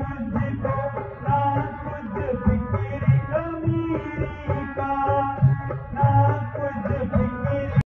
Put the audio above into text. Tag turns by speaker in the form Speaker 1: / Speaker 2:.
Speaker 1: कुझीर